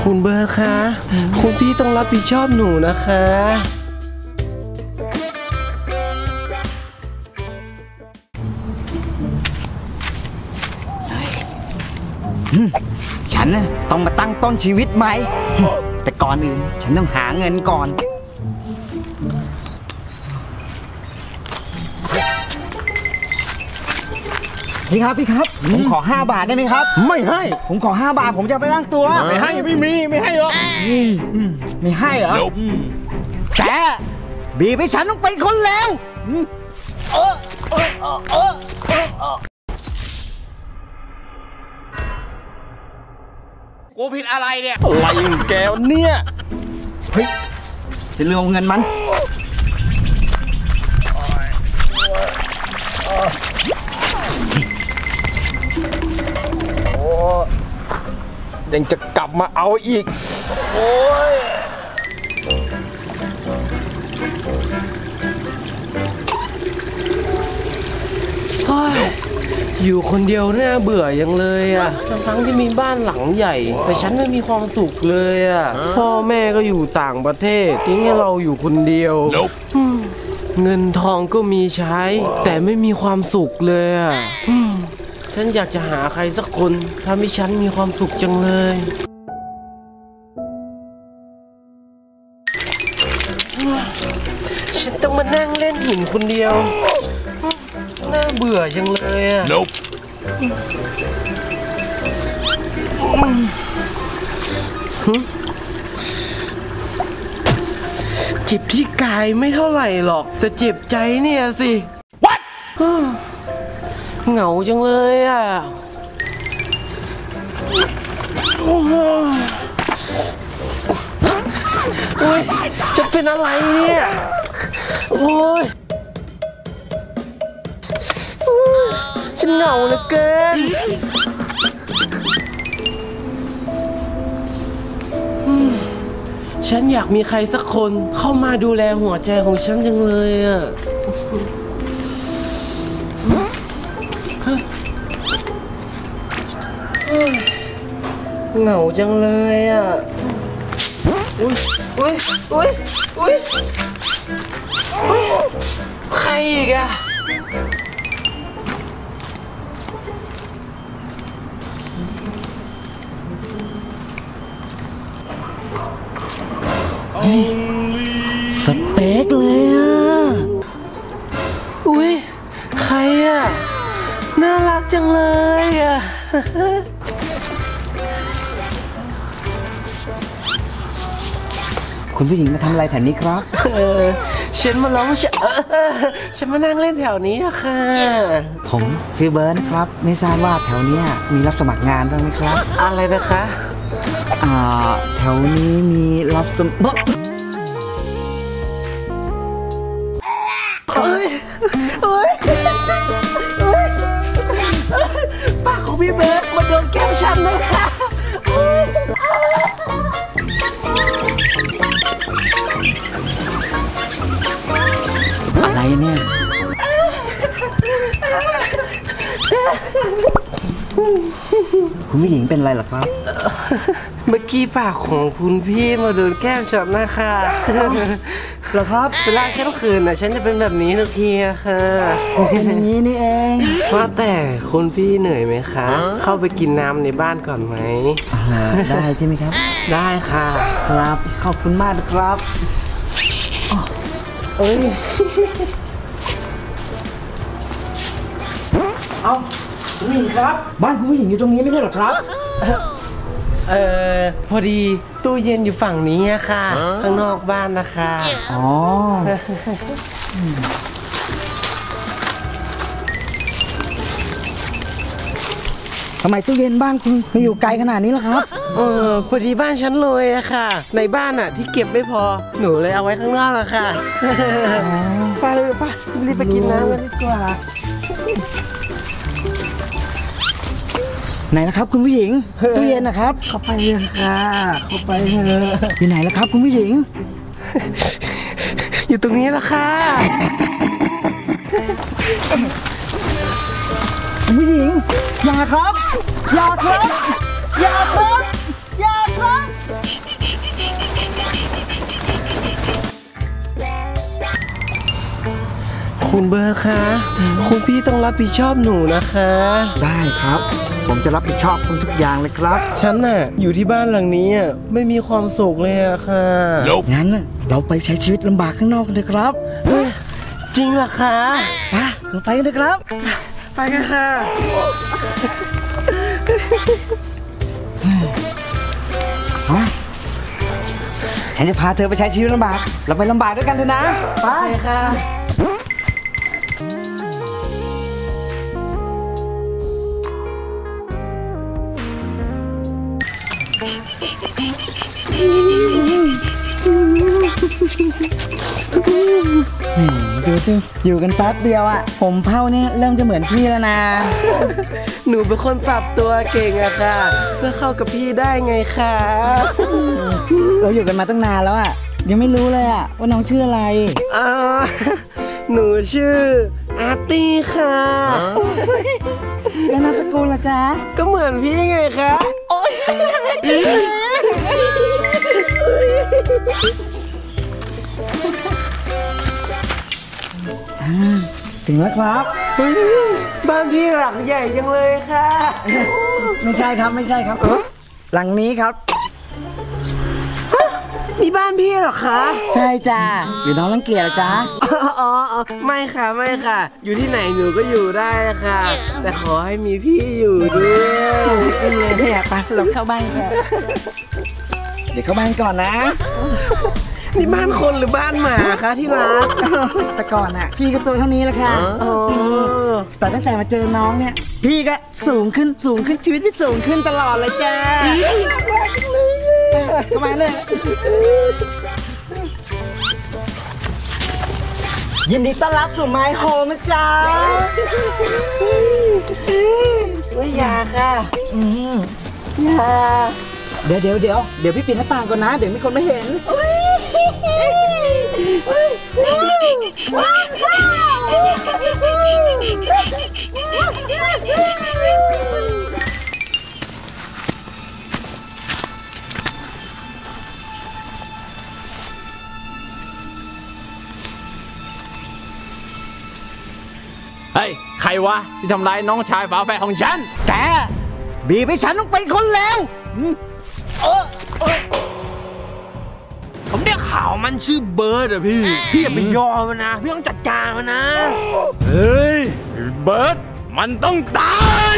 คุณเบิร์ดคะ คุณพี่ต้องรับผิดชอบหนูนะคะ ฉันน่ะต้องมาตั้งต้นชีวิตใหม่ แต่ก่อนอื่น ฉันต้องหาเงินก่อน พี่ครับพี่ครับผมขอ 5 บาทได้ไหมครับ ไม่ให้ ผมขอ 5 บาทผมจะไปล้างตัว ไม่ให้ไม่มีไม่ให้หรอกไม่ให้เหรออืมแต่บีบให้ฉันต้องเป็นคนแล้วกูผิดอะไรเนี่ยอะไรของแกวะเนี่ยเฮ้ยจะเรื่องเอาเงินมัน ยังจะกลับมาเอาอีก โอ้ยเฮ้ยอยู่คนเดียวน่าเบื่อยังเลยอะทั้งๆที่มีบ้านหลังใหญ่ แต่ฉันไม่มีความสุขเลยอะ พ่อแม่ก็อยู่ต่างประเทศทิ้งให้เราอยู่คนเดียวอืมเงินทองก็มีใช้ แต่ไม่มีความสุขเลยอะอืม ฉันอยากจะหาใครสักคนทำให้ฉันมีความสุขจังเลย ฉันต้องมานั่งเล่นหินคนเดียว น่าเบื่อจังเลยอะ Nope. เจ็บที่กายไม่เท่าไหร่หรอก แต่เจ็บใจเนี่ยสิ What เหงาจังเลยอะโอ้ยจะเป็นอะไรเนี่ยโอ้ยโอ้ยฉันเหงาเหลือเกินฉันอยากมีใครสักคนเข้ามาดูแลหัวใจของฉันจังเลยอะ เหงาจังเลยอะ อุ้ยอุ้ยอุ้ยอุ้ยอุ๊ยใครอีกอะ คุณผู้หญิงมาทำอะไรแถวนี้ครับ เออฉันมาร้องฉันเออเออฉันมานั่งเล่นแถวนี้อะค่ะ ผมชื่อเบิร์นครับ ไม่ทราบว่าแถวเนี้ยมีรับสมัครงานบ้างไหมครับ อะไรนะคะ อ่า แถวนี้มีรับสมัครเอ้ยเอ้ย พี่เบิร์ดมาโดนแก้มฉันเลยค่ะเอ้ยอะไรเนี่ย คุณผู้หญิงเป็นอะไรเหรอครับ เมื่อกี้ปากของคุณพี่มาโดนแก้มฉันนะคะเหรอครับเวลาฉันคืนน่ะฉันจะเป็นแบบนี้ทุกทีอะค่ะเป็นอย่างนี้นี่เองว่าแต่คุณพี่เหนื่อยไหมคะ เข้าไปกินน้ำในบ้านก่อนไหมอ่าได้ใช่ไหมครับ ได้ค่ะครับขอบคุณมากนะครับเอ้ย เอา คุณผู้หญิงครับ บ้านคุณผู้หญิงอยู่ตรงนี้ไม่ใช่เหรอครับ เออพอดีตู้เย็นอยู่ฝั่งนี้อะค่ะ ข้างนอกบ้านนะคะ อ๋อ ทำไมตู้เย็นบ้านคุณมาอยู่ไกลขนาดนี้ล่ะครับ เออพอดีบ้านฉันเลยอะค่ะ ในบ้านอะที่เก็บไม่พอหนูเลยเอาไว้ข้างนอกอะค่ะ ไปเลยไปรีบไปกินน้ำกันดีกว่า ไหนนะครับ คุณผู้หญิงตู้เย็นนะครับ เข้าไปเลยค่ะเข้าไปเถอะอยู่ไหนแล้วครับ คุณผู้หญิง อยู่ตรงนี้ละค่ะคุณผู้หญิงอย่าครับอย่าครับอย่าครับอย่าครับ คุณเบิร์ดคะคุณพี่ต้องรับผิดชอบหนูนะคะ ได้ครับ ผมจะรับผิดชอบคุณทุกอย่างเลยครับ ฉันน่ะอยู่ที่บ้านหลังนี้อะไม่มีความสุขเลยอะค่ะ งั้นน่ะเราไปใช้ชีวิตลำบากข้างนอกกันเถอะครับเฮ้ยจริงเหรอคะไปเราไปกันเถอะครับ ไปกันค่ะ ฮะฉันจะพาเธอไปใช้ชีวิตลำบาก เราไปลำบากด้วยกันเถอะนะ ไปไปค่ะ ดูสิอยู่กันแป๊บเดียวอะผมเผ้านี่เริ่มจะเหมือนพี่แล้วนะ หนูเป็นคนปรับตัวเก่งอะค่ะ เพื่อเข้ากับพี่ได้ไงคะเราอยู่กันมาตั้งนานแล้วอะยังไม่รู้เลยอะว่าน้องชื่ออะไรอ่าหนูชื่ออาร์ตี้ค่ะแล้วนามสกุลล่ะจ๊ะก็เหมือนพี่ไงคะ ถึงแล้วครับเฮ้ยบ้านพี่หลังใหญ่จังเลยค่ะ ไม่ใช่ครับไม่ใช่ครับ หลังนี้ครับ นี่บ้านพี่เหรอคะ ใช่จ้าหรือน้องรังเกียจเหรอจ๊ะอ๋ออ๋ออ๋อไม่ค่ะไม่ค่ะ อยู่ที่ไหนหนูก็อยู่ได้ค่ะ แต่ขอให้มีพี่อยู่ด้วยขึ้นเลยเนี่ยไปเราเข้าบ้านกันเดี๋ยวเข้าบ้านก่อนนะ นี่บ้านคนหรือบ้านหมาคะที่รักแต่ก่อนอะ พี่ก็ตัวเท่านี้แหละค่ะอ๋อแต่ตั้งแต่มาเจอน้องเนี่ย พี่ก็สูงขึ้นสูงขึ้นชีวิตพี่สูงขึ้นตลอดเลยจ้า เข้ามเลย ยินดีต้อนรับสู่ไมโฮมนะจ๊ะไม่อยาค่ะอืมอยาเดี๋ยวเดี๋ยวเดี๋ยวเดี๋ยวพี่ปิดหน้าต่างก่อนนะ เดี๋ยวมีคนไม่เห็น เฮ้ย ใครวะที่ทำร้ายน้องชายฝาแฝดของฉัน แก บีบให้ฉันต้องเป็นคนแล้วผมได้ข่าวมันชื่อเบิร์ดอะพี่ พี่อย่าไปยอมมันนะ พี่ต้องจัดการมันนะ เฮ้ย เบิร์ดมันต้องตาย